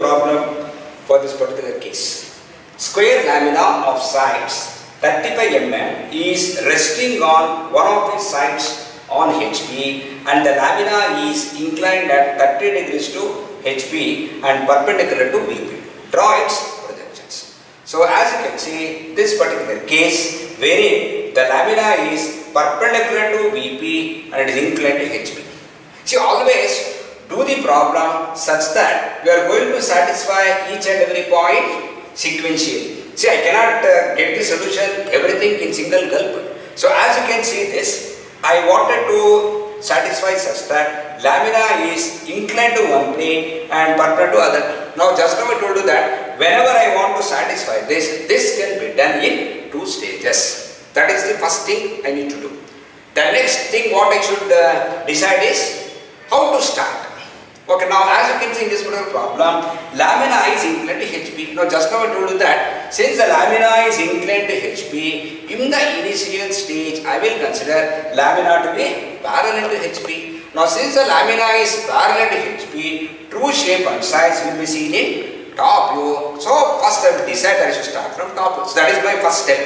problem for this particular case. Square lamina of sides 35 mm is resting on one of its sides on HP and the lamina is inclined at 30 degrees to HP and perpendicular to VP. Draw its projections. So as you can see, this particular case wherein the lamina is perpendicular to VP and it is inclined to HP. See always do the problem such that we are going to satisfy each and every point sequentially. See, I cannot uh, get the solution everything in single gulp. So as you can see this, I wanted to satisfy such that lamina is inclined to one plane and perpendicular to other. Now just now I told you that whenever I want to satisfy this, this can be done in two stages. That is the first thing I need to do. The next thing what I should uh, decide is how to start. Okay, now as you can see in this particular problem, lamina is inclined to HP. Now just now I told you that since the lamina is inclined to HP, in the initial stage I will consider lamina to be parallel to HP. Now since the lamina is parallel to HP, true shape and size will be seen in top view. So first I will decide that I should start from top view. So that is my first step.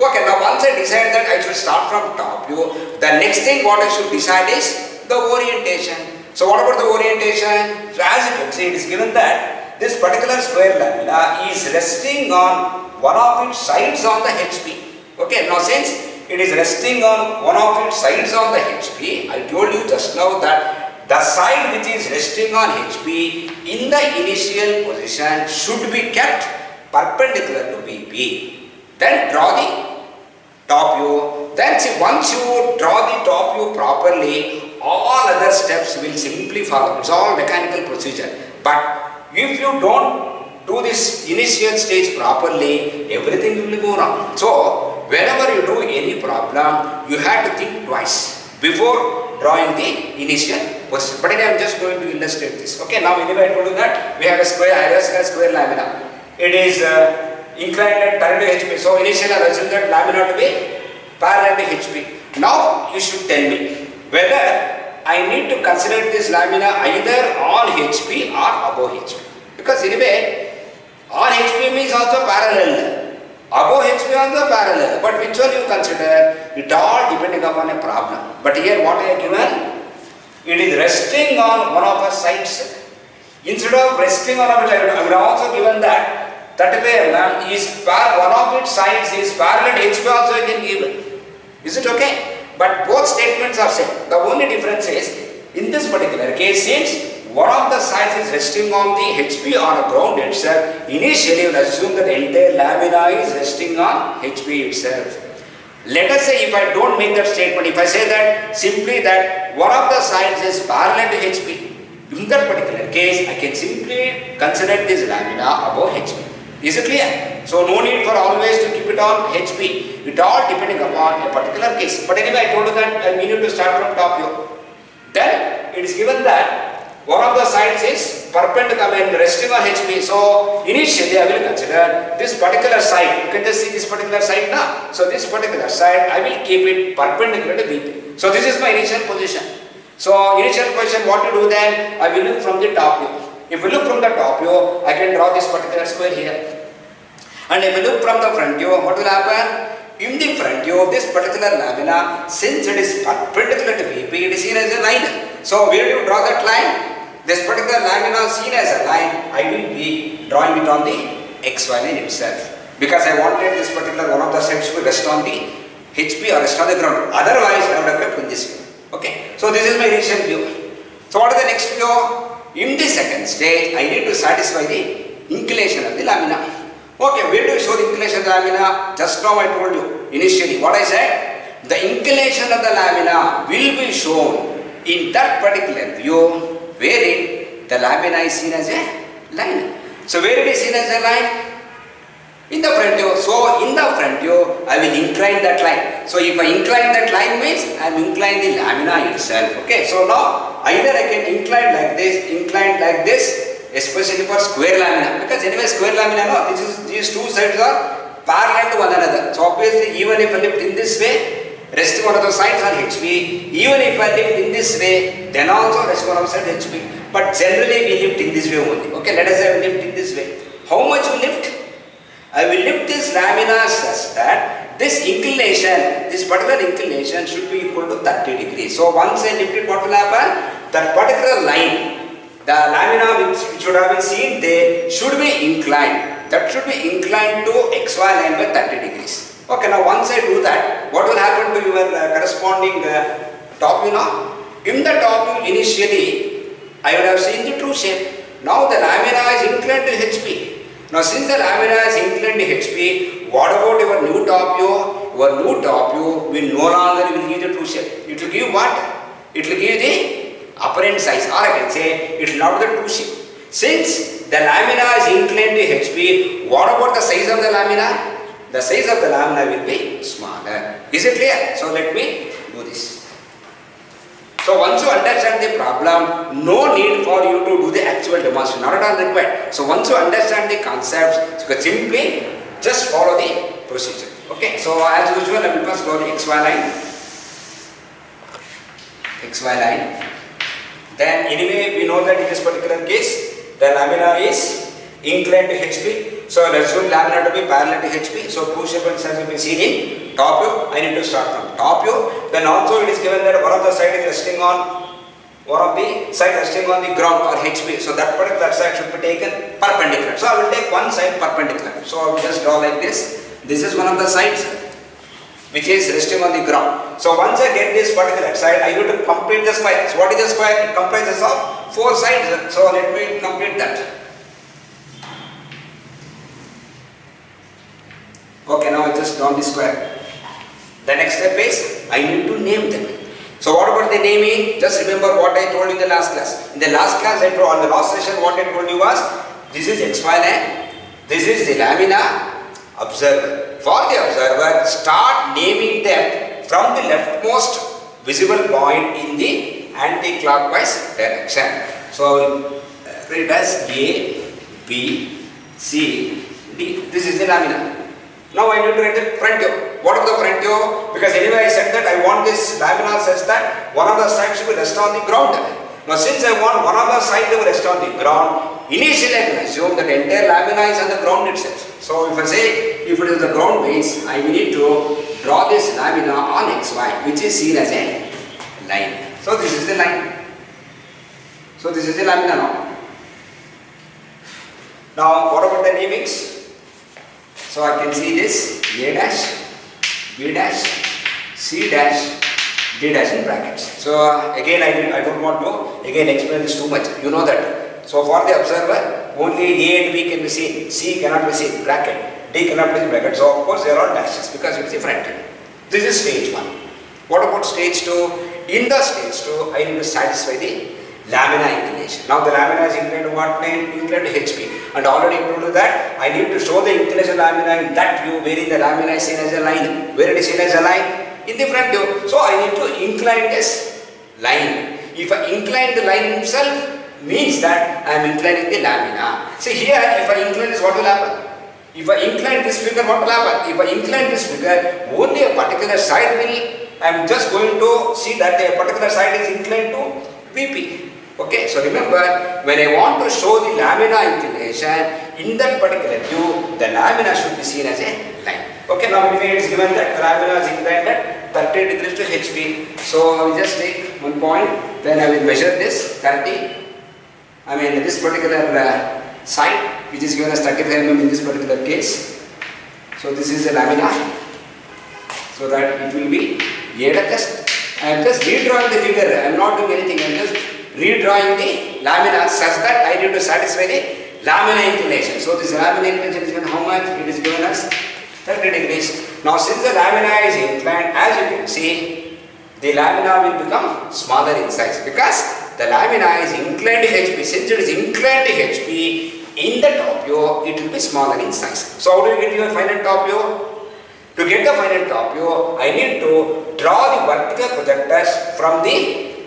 Okay, now once I decide that I should start from top view, the next thing what I should decide is the orientation. So what about the orientation? So as you can see it is given that this particular square lamina is resting on one of its sides on the HP. Okay, now since it is resting on one of its sides on the HP, I told you just now that the side which is resting on HP in the initial position should be kept perpendicular to VP. Then draw the top view. Then see once you draw the top view properly, all other steps will simply follow. It's all mechanical procedure. But if you don't do this initial stage properly, everything will go wrong. So, whenever you do any problem, you have to think twice before drawing the initial position. But I am just going to illustrate this. Okay, now anyway I told you that we have a square iris and a square lamina. It is uh, inclined at parallel to HP. So, initially I assume that lamina to be parallel to HP. Now, you should tell me whether I need to consider this lamina either on HP or above HP. Because anyway, on HP means also parallel. Above HP also parallel. But which one you consider? It all depending upon a problem. But here what I have given? It is resting on one of the sides. Instead of resting on a I would also given that 35 mm is par one of its sides is parallel HP also I can give. Is it okay? But both statements are same. The only difference is, in this particular case, since one of the sides is resting on the HP on a ground itself, initially we assume that entire lamina is resting on HP itself. Let us say if I don't make that statement, if I say that simply that one of the sides is parallel to HP, in that particular case, I can simply consider this lamina above HP. Is it clear? So no need for always to keep it on HP. It all depending upon a particular case. But anyway, I told you that I need to start from top view. Then it is given that one of the sides is perpendicular and resting on HP. So initially I will consider this particular side. You can just see this particular side now. So this particular side I will keep it perpendicular to VP. So this is my initial position. So initial position what to do then? I will look from the top view. If we look from the top view, I can draw this particular square here. And if we look from the front view, what will happen? In the front view, of this particular lamina, since it is perpendicular to VP, it is seen as a line. So where do you draw that line? This particular lamina seen as a line, I will be drawing it on the XY line itself. Because I wanted this particular one of the sides to rest on the HP or rest on the ground. Otherwise, I would have kept in this view. Okay. So this is my initial view. So what is the next view? In the second stage, I need to satisfy the inclination of the lamina. Okay, where do you show the inclination of the lamina? Just now I told you initially. What I said? The inclination of the lamina will be shown in that particular view wherein the lamina is seen as a line. So where it is seen as a line? In the front view. So in the front view, I will incline that line. So if I incline that line means I am inclining the lamina itself. Okay. So now either I can incline like this, incline like this, especially for square lamina. Because anyway square lamina, no, this is, these two sides are parallel to one another. So obviously even if I lift in this way, rest one of the sides on HP. Even if I lift in this way, then also rest one of the side HP. but generally we lift in this way only. Okay, let us say we lift in this way. How much lift? I will lift this lamina such that this inclination, this particular inclination should be equal to 30 degrees. So once I lift it, what will happen? That particular line, the lamina which, which would have been seen there should be inclined. That should be inclined to xy line by 30 degrees. Okay, now once I do that, what will happen to your uh, corresponding uh, top view now? In the top view initially, I would have seen the true shape. Now the lamina is inclined to HP. Now since the lamina is inclined to HP, what about your new top view? Your new top view will no longer will give the true shape. It will give what? It will give the apparent size or I can say it will not the true shape. Since the lamina is inclined to HP, what about the size of the lamina? the size of the lamina will be smaller. Is it clear? So let me do this. So once you understand the problem, no need for you to do the actual demonstration, not at all required. So once you understand the concepts, you can simply just follow the procedure. Okay, so as usual, I will draw the xy line. xy line. Then anyway, we know that in this particular case, the lamina is inclined to HP. So let's assume lamina to be parallel to HP. So two shape and size will be seen in top view. I need to start from top view. Then also it is given that one of the side is resting on one of the side resting on the ground or HP. So that particular side should be taken perpendicular. So I will take one side perpendicular. So I will just draw like this. This is one of the sides which is resting on the ground. So once I get this particular side, I need to complete the square. So what is the square? It comprises of four sides. So let me complete that. Okay, now I just drawn the square. The next step is I need to name them. So what about the naming? Just remember what I told you in the last class. In the last class I told on the last session what I told you was this is xy line, this is the lamina observer. For the observer, start naming them from the leftmost visible point in the anti-clockwise direction. So uh, read as A, B, C, D. This is the lamina. Now I need to write the front view. What is the front view? Because anyway I said that I want this lamina such that one of the sides should rest on the ground. Now since I want one of the sides to rest on the ground, initially I can assume that entire lamina is on the ground itself. So if I say if it is the ground base, I need to draw this lamina on xy which is seen as a line. So this is the line. So this is the lamina now. Now what about the namings? So I can see this A dash, B dash, C dash, D dash in brackets. So again I, I don't want to again explain this too much. You know that. So for the observer only A and B can be seen, C cannot be seen, bracket, D up be brackets. bracket. So of course they are all dashes because it is a front end. This is stage 1. What about stage 2? In the stage 2 I need to satisfy the lamina inclination. Now the lamina is inclined to what? Inclined to HP. And already I told you that I need to show the inclination lamina in that view wherein the lamina is seen as a line. Where it is seen as a line? In the front view. So I need to incline this line. If I incline the line itself means that I am inclining the lamina. See here if I incline this what will happen? If I incline this figure what will happen? If I incline this figure only a particular side will I am just going to see that a particular side is inclined to VP. Okay, so remember when I want to show the lamina inclination in that particular view, the lamina should be seen as a line. Okay, now it is given that the lamina is inclined at 30 degrees to HP. So I will just take one point, then I will measure this 30. I mean this particular uh, side which is given as 35 mm in this particular case. So this is the lamina. So that it will be here just I am just redrawing the figure. I am not doing anything. I am just redrawing the lamina such that I need to satisfy the lamina inclination. So this lamina inclination is given how much? It is given as 30 degrees. Now since the lamina is inclined, as you can see, the lamina will become smaller in size because the lamina is inclined to HP. Since it is inclined to HP, in the top view, it will be smaller in size. So how do you get your final top view? To get the final top view, I need to draw the vertical projectors from the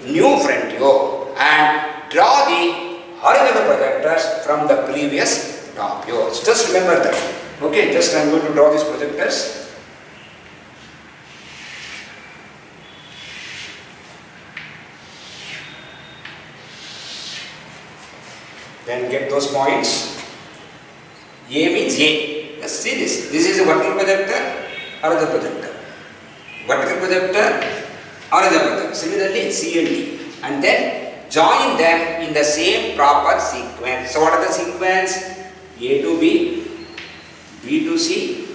new front view and draw the horizontal projectors from the previous top view. So just remember that. Okay, just I am going to draw these projectors. Then get those points. A means A. Let's see this. This is a vertical projector, horizontal projector. Vertical projector, horizontal projector. Similarly, C and D. And then join them in the same proper sequence. So what are the sequence? A to B, B to C,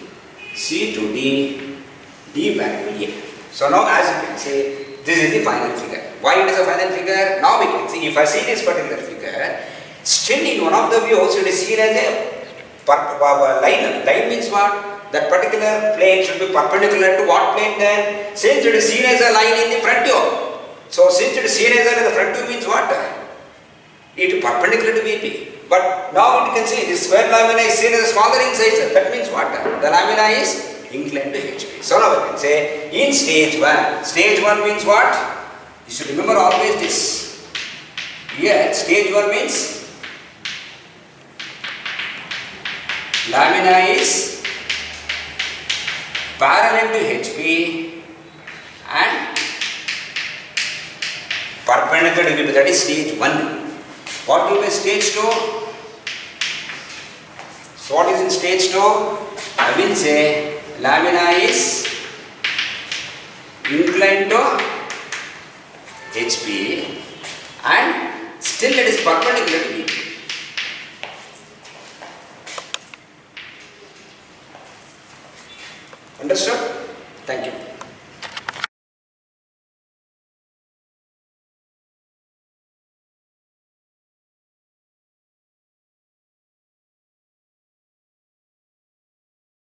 C to D, D back to A. So now as you can see, this is the final figure. Why it is a final figure? Now we can see, if I see this particular figure, still in one of the views it is seen as a line. Line means what? That particular plane should be perpendicular to what plane then? Since it is seen as a line in the front view. So since it is seen as a line in the front view means what? It is perpendicular to VP. But now you can see this square lamina is seen as smaller in size. That means what? The lamina is inclined to HP. So now we can say in stage 1. Stage 1 means what? You should remember always this. Here stage 1 means lamina is parallel to HP and perpendicular to VP. That is stage 1. What will be stage 2? So what is in stage 2? I will say lamina is inclined to HP and still it is perpendicular to VP.